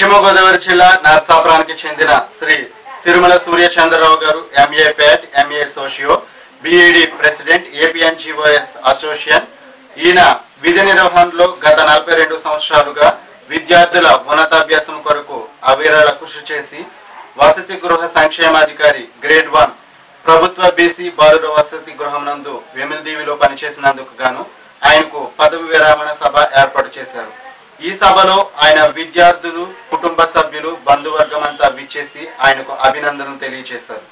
పశ్చిమ గోదావరి జిల్లా నరసాపురానికి చెందిన శ్రీ తిరుమల సూర్యచంద్రరావు గారు MA Pat M A socio B Ed president APNGOs association ఈయన విధి నిర్వహణలో గత నలభై రెండు సంవత్సరాలుగా విద్యార్థుల ఉన్నతాభ్యాసం కొరకు అవిరళ కృషి చేసి వసతి గృహ సంక్షేమాధికారి గ్రేడ్ వన్ ప్రభుత్వ బీసీ బాలుర వసతి గృహం నందు వెమిల్దీవిలో పనిచేసినందుకు గాను ఆయనకు పదవి విరామణ సభ ఏర్పాటు చేశారు. ఈ సభలో ఆయన విద్యార్థులు కుటుంబ సభ్యులు బంధువర్గం అంతా విచ్చేసి ఆయనకు అభినందనలు తెలియజేశారు